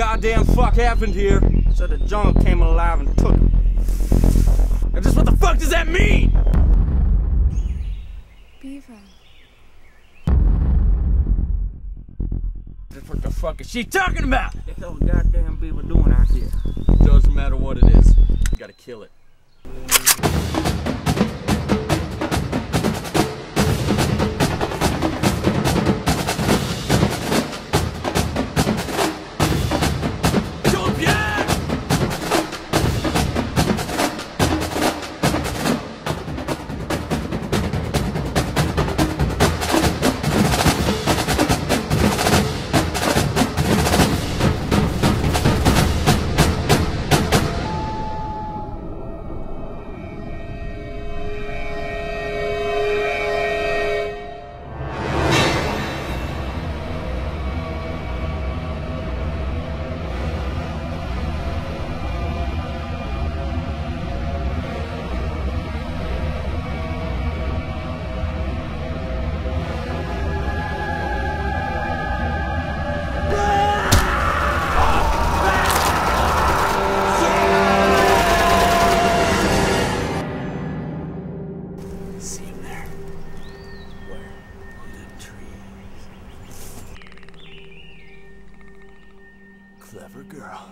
goddamn fuck happened here. So the jungle came alive and took him. Now just what the fuck does that mean? Beaver. Just what the fuck is she talking about? The hell goddamn beaver doing out here? Doesn't matter what it is. You gotta kill it. clever girl.